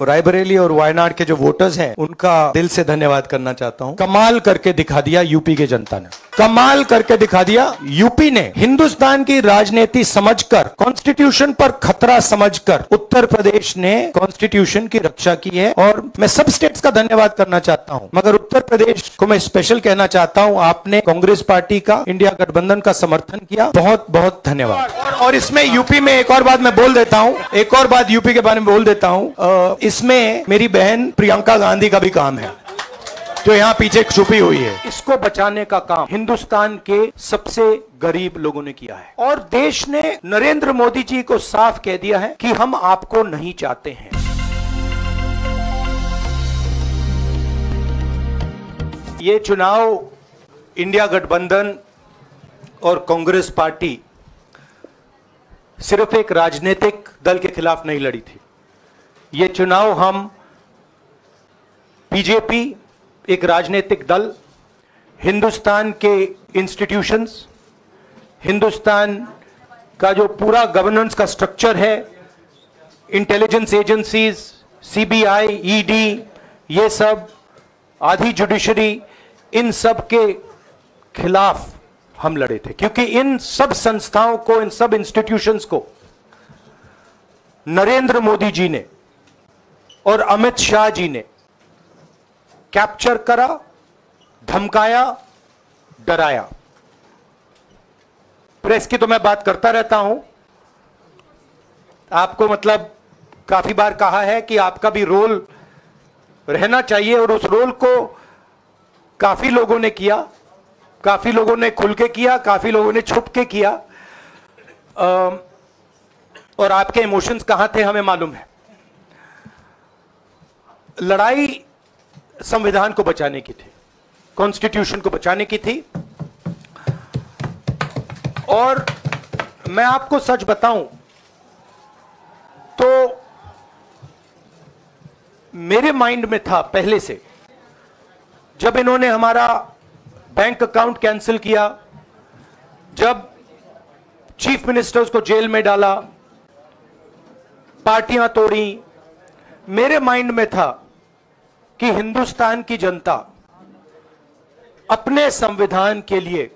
रायबरेली और वायनाड के जो वोटर्स हैं, उनका दिल से धन्यवाद करना चाहता हूँ। कमाल करके दिखा दिया यूपी के जनता ने। कमाल करके दिखा दिया यूपी ने। हिंदुस्तान की राजनीति समझकर कॉन्स्टिट्यूशन पर खतरा समझकर, उत्तर प्रदेश ने कॉन्स्टिट्यूशन की रक्षा की है। और मैं सब स्टेट्स का धन्यवाद करना चाहता हूँ। मगर उत्तर प्रदेश को मैं स्पेशल कहना चाहता हूँ, आपने कांग्रेस पार्टी का, इंडिया गठबंधन का समर्थन किया। बहुत बहुत धन्यवाद। और इसमें यूपी में एक और बात मैं बोल देता हूँ, एक और बात यूपी के बारे में बोल देता हूँ। इसमें मेरी बहन प्रियंका गांधी का भी काम है, जो यहाँ पीछे छुपी हुई है। इसको बचाने का काम हिंदुस्तान के सबसे गरीब लोगों ने किया है। और देश ने नरेंद्र मोदी जी को साफ़ कह दिया है कि हम आपको नहीं चाहते हैं। ये चुनाव, इंडिया गठबंधन और कांग्रेस पार्टी सिर्फ़ एक राजनीतिक दल के खिलाफ नहीं लड़ी थी। ये चुनाव हम बीजेपी, एक राजनीतिक दल, हिंदुस्तान के इंस्टीट्यूशंस हिंदुस्तान का जो पूरा गवर्नेंस का स्ट्रक्चर है इंटेलिजेंस एजेंसीज सीबीआई ईडी ये सब, आधी जुडिशरी इन सब के खिलाफ हम लड़े थे। क्योंकि इन सब संस्थाओं को, इन सब इंस्टीट्यूशंस को नरेंद्र मोदी जी ने और अमित शाह जी ने कैप्चर करा, धमकाया, डराया। प्रेस की तो मैं बात करता रहता हूँ। आपको मतलब काफ़ी बार कहा है कि आपका भी रोल रहना चाहिए और उस रोल को काफ़ी लोगों ने किया, काफ़ी लोगों ने खुल के किया, काफ़ी लोगों ने छुप के किया। और आपके इमोशंस कहाँ थे हमें मालूम है। लड़ाई संविधान को बचाने की थी कॉन्स्टिट्यूशन को बचाने की थी। और मैं आपको सच बताऊँ तो मेरे माइंड में था पहले से, जब इन्होंने हमारा बैंक अकाउंट कैंसिल किया, जब चीफ मिनिस्टर्स को जेल में डाला, पार्टियाँ तोड़ी, मेरे माइंड में था कि हिंदुस्तान की जनता अपने संविधान के लिए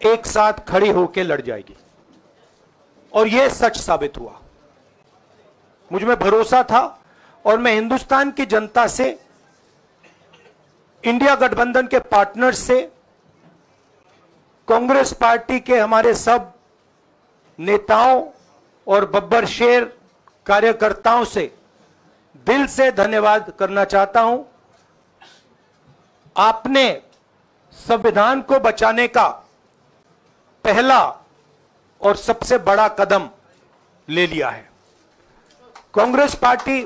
एक साथ खड़ी होकर लड़ जाएगी। और यह सच साबित हुआ। मुझमें भरोसा था और मैं हिंदुस्तान की जनता से, इंडिया गठबंधन के पार्टनर्स से, कांग्रेस पार्टी के हमारे सब नेताओं और बब्बर शेर कार्यकर्ताओं से दिल से धन्यवाद करना चाहता हूँ। आपने संविधान को बचाने का पहला और सबसे बड़ा कदम ले लिया है। कांग्रेस पार्टी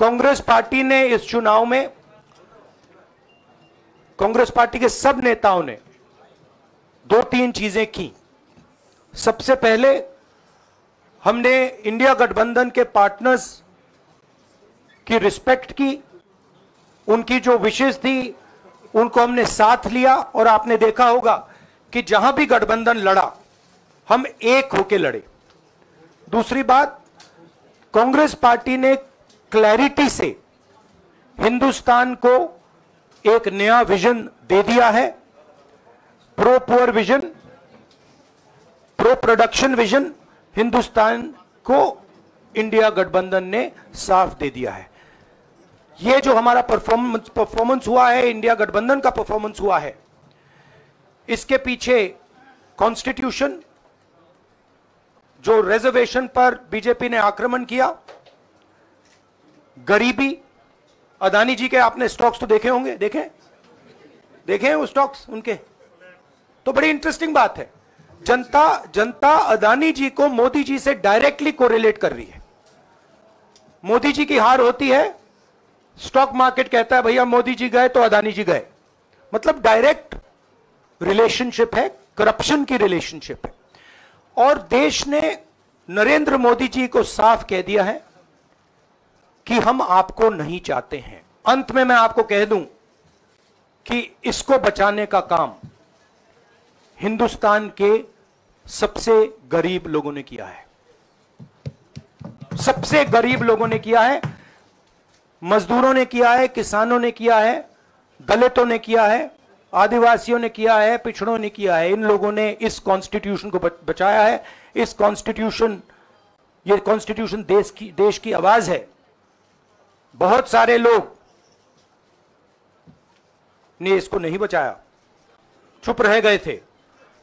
कांग्रेस पार्टी ने इस चुनाव में, कांग्रेस पार्टी के सब नेताओं ने दो तीन चीज़ें की। सबसे पहले हमने इंडिया गठबंधन के पार्टनर्स की रिस्पेक्ट की, उनकी जो विशेष थी, उनको हमने साथ लिया और आपने देखा होगा कि जहाँ भी गठबंधन लड़ा, हम एक होके लड़े। दूसरी बात, कांग्रेस पार्टी ने क्लैरिटी से हिंदुस्तान को एक नया विजन दे दिया है। Pro poor vision pro production vision Hindustan को इंडिया गठबंधन ने साफ़ दे दिया है। ये जो हमारा परफॉर्मेंस परफॉर्मेंस हुआ है, इंडिया गठबंधन का परफॉर्मेंस हुआ है, इसके पीछे कॉन्स्टिट्यूशन जो रिजर्वेशन पर बीजेपी ने आक्रमण किया, गरीबी, अदानी जी के आपने स्टॉक्स तो देखे होंगे, देखे? देखे हैं वो स्टॉक्स उनके? तो बड़ी इंटरेस्टिंग बात है। जनता जनता अदानी जी को मोदी जी से डायरेक्टली कोरिलेट कर रही है। मोदी जी की हार होती है स्टॉक मार्केट कहता है, भैया मोदी जी गए तो अदानी जी गए। मतलब डायरेक्ट रिलेशनशिप है करप्शन की रिलेशनशिप है। और देश ने नरेंद्र मोदी जी को साफ़ कह दिया है कि हम आपको नहीं चाहते हैं। अंत में मैं आपको कह दूँ कि इसको बचाने का काम हिंदुस्तान के सबसे गरीब लोगों ने किया है। सबसे गरीब लोगों ने किया है, मजदूरों ने किया है, किसानों ने किया है, दलितों ने किया है, आदिवासियों ने किया है, पिछड़ों ने किया है। इन लोगों ने इस कॉन्स्टिट्यूशन को बचाया है। इस कॉन्स्टिट्यूशन ये कॉन्स्टिट्यूशन देश की देश की आवाज़ है। बहुत सारे लोग ने इसको नहीं बचाया। चुप रह गए थे।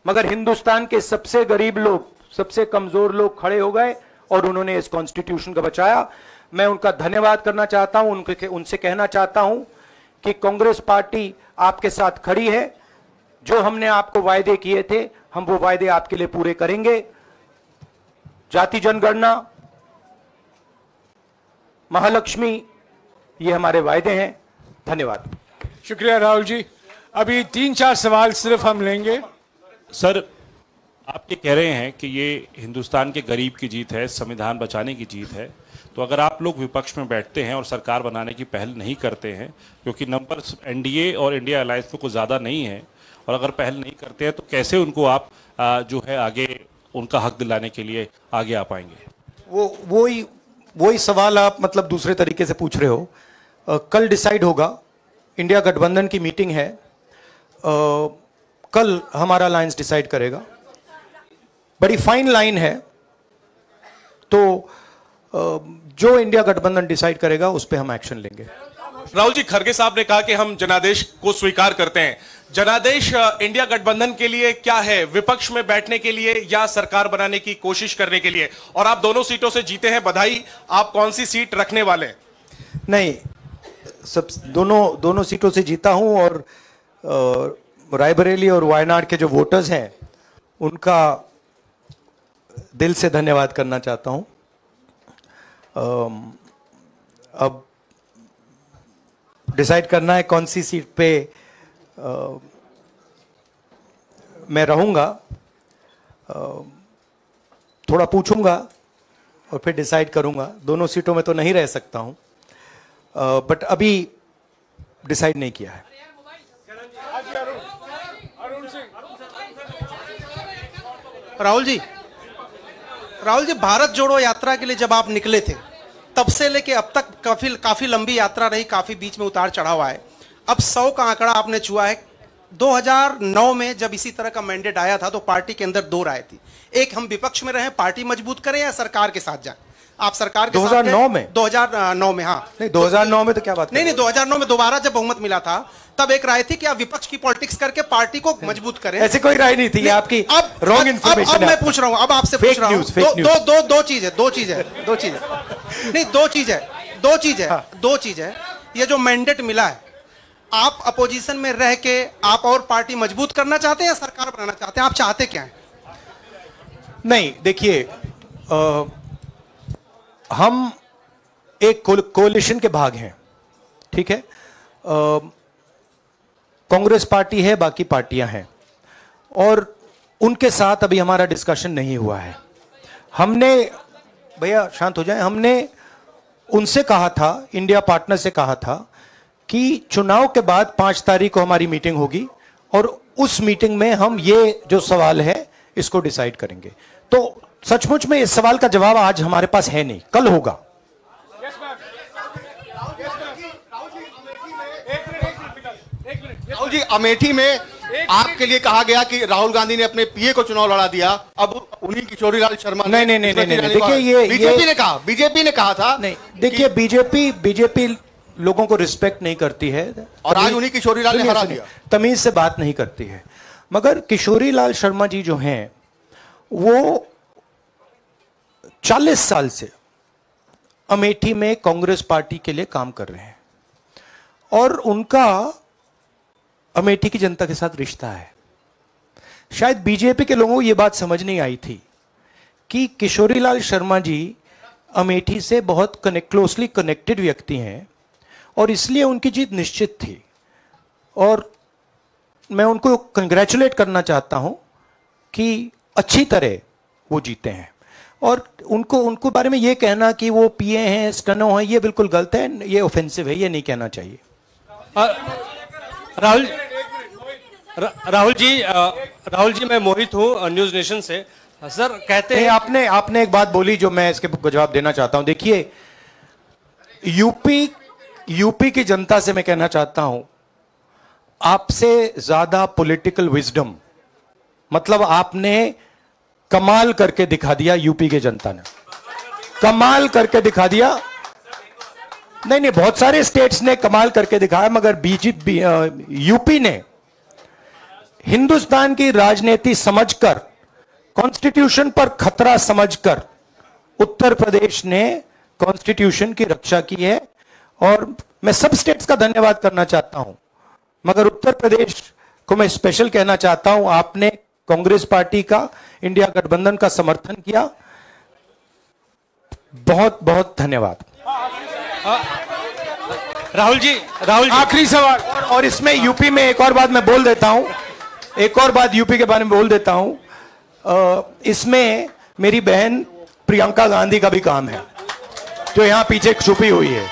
मगर हिंदुस्तान के सबसे गरीब लोग, सबसे कमज़ोर लोग खड़े हो गए और उन्होंने इस कॉन्स्टिट्यूशन को बचाया। मैं उनका धन्यवाद करना चाहता हूँ, उनके उनसे कहना चाहता हूँ कि कांग्रेस पार्टी आपके साथ खड़ी है। जो हमने आपको वायदे किए थे, हम वो वायदे आपके लिए पूरे करेंगे। जाति जनगणना, महालक्ष्मी, ये हमारे वायदे हैं। धन्यवाद। शुक्रिया राहुल जी। अभी तीन चार सवाल सिर्फ़ हम लेंगे। सर आप ये कह रहे हैं कि ये हिंदुस्तान के गरीब की जीत है संविधान बचाने की जीत है। तो अगर आप लोग विपक्ष में बैठते हैं और सरकार बनाने की पहल नहीं करते हैं क्योंकि नंबर एनडीए और इंडिया अलायंस में कुछ ज़्यादा नहीं है और अगर पहल नहीं करते हैं तो कैसे उनको आप जो है आगे उनका हक दिलाने के लिए आगे आ पाएँगे? वो वो ही वो ही सवाल आप मतलब दूसरे तरीके से पूछ रहे हो। आ, कल डिसाइड होगा। इंडिया गठबंधन की मीटिंग है। आ, कल हमारा अलायंस डिसाइड करेगा। बड़ी फाइन लाइन है। तो जो इंडिया गठबंधन डिसाइड करेगा उस पर हम एक्शन लेंगे। राहुल जी खरगे साहब ने कहा कि हम जनादेश को स्वीकार करते हैं। जनादेश इंडिया गठबंधन के लिए क्या है? विपक्ष में बैठने के लिए या सरकार बनाने की कोशिश करने के लिए? और आप दोनों सीटों से जीते हैं बधाई। आप कौन सी सीट रखने वाले नहीं सब दोनों दोनों सीटों से जीता हूँ और रायबरेली और वायनाड के जो वोटर्स हैं उनका दिल से धन्यवाद करना चाहता हूँ। अब डिसाइड करना है कौन सी सीट पे आ, मैं रहूँगा। थोड़ा पूछूँगा और फिर डिसाइड करूँगा। दोनों सीटों में तो नहीं रह सकता हूँ। बट अभी डिसाइड नहीं किया है। राहुल जी राहुल जी, भारत जोड़ो यात्रा के लिए जब आप निकले थे, तब से लेके अब तक काफ़ी काफ़ी लंबी यात्रा रही, काफ़ी बीच में उतार चढ़ाव आए। अब सौ का आंकड़ा आपने छुआ है। 2009 में जब इसी तरह का मैंडेट आया था तो पार्टी के अंदर दो राय थी। एक, हम विपक्ष में रहें, पार्टी मज़बूत करें या सरकार के साथ जाए? आप सरकार के 2009 में? 2009 में हाँ। नहीं 2009 में तो क्या बात नहीं नहीं 2009 में दोबारा जब बहुमत मिला था तब एक राय थी कि आप विपक्ष की पॉलिटिक्स करके पार्टी को मज़बूत करें। ऐसी कोई राय नहीं थी ये आपकी अब रॉन्ग इन्फॉर्मेशन अब, अब मैं पूछ रहा हूँ अब आपसे पूछ रहा हूँ। दो, दो दो दो चीज़ है दो चीज़ है दो चीज़ है। नहीं दो चीज़ है दो चीज़ है हाँ। दो चीज़ है। ये जो मैंडेट मिला है आप अपोजिशन में रह के आप और पार्टी मज़बूत करना चाहते हैं या सरकार बनाना चाहते हैं? आप चाहते क्या है? नहीं देखिए हम एक कोलिशन के भाग हैं, ठीक है? कांग्रेस पार्टी है, बाकी पार्टियाँ हैं। और उनके साथ अभी हमारा डिस्कशन नहीं हुआ है। हमने, भैया शांत हो जाए, हमने उनसे कहा था इंडिया पार्टनर से कहा था कि चुनाव के बाद पाँच तारीख को हमारी मीटिंग होगी और उस मीटिंग में हम ये जो सवाल है, इसको डिसाइड करेंगे। तो सचमुच में इस सवाल का जवाब आज हमारे पास है नहीं। कल होगा। राहुल जी अमेठी में आपके लिए कहा गया कि राहुल गांधी ने अपने पीए को चुनाव लड़ा दिया। अब उन्हीं किशोरी लाल शर्मा नहीं नहीं नहीं नहीं देखिए ये बीजेपी ने कहा बीजेपी ने कहा था नहीं देखिए बीजेपी बीजेपी लोगों को रिस्पेक्ट नहीं करती है। और आज उन्हीं किशोरी लाल ने हरा दिया। तमीज से बात नहीं करती है। मगर किशोरी लाल शर्मा जी जो हैं वो 40 साल से अमेठी में कांग्रेस पार्टी के लिए काम कर रहे हैं। और उनका अमेठी की जनता के साथ रिश्ता है। शायद बीजेपी के लोगों को यह बात समझ नहीं आई थी कि किशोरीलाल शर्मा जी अमेठी से बहुत कनेक्ट क्लोजली कनेक्टेड व्यक्ति हैं और इसलिए उनकी जीत निश्चित थी। और मैं उनको कंग्रेचुलेट करना चाहता हूँ कि अच्छी तरह वो जीते हैं। और उनको उनको बारे में ये कहना कि वो पिए हैं स्टनो हैं ये बिल्कुल गलत है ये ऑफेंसिव है ये नहीं कहना चाहिए। राहुल राहुल जी राहुल जी मैं मोहित हूँ न्यूज़ नेशन से। सर कहते हैं आपने आपने एक बात बोली जो मैं इसके जवाब देना चाहता हूँ। देखिए यूपी यूपी की जनता से मैं कहना चाहता हूँ आपसे ज़्यादा पॉलिटिकल विजडम मतलब आपने कमाल करके दिखा दिया यूपी के जनता ने। कमाल करके दिखा दिया। नहीं नहीं, बहुत सारे स्टेट्स ने कमाल करके दिखाया, मगर बीजेपी यूपी ने हिंदुस्तान की राजनीति समझकर, कॉन्स्टिट्यूशन पर खतरा समझकर, उत्तर प्रदेश ने कॉन्स्टिट्यूशन की रक्षा की है। और मैं सब स्टेट्स का धन्यवाद करना चाहता हूँ, मगर उत्तर प्रदेश को मैं स्पेशल कहना चाहता हूँ, आपने कांग्रेस पार्टी का इंडिया गठबंधन का समर्थन किया। बहुत बहुत धन्यवाद। राहुल जी राहुल जी। आखिरी सवाल और इसमें यूपी में एक और बात मैं बोल देता हूँ एक और बात यूपी के बारे में बोल देता हूँ। इसमें मेरी बहन प्रियंका गांधी का भी काम है जो यहाँ पीछे छुपी हुई है।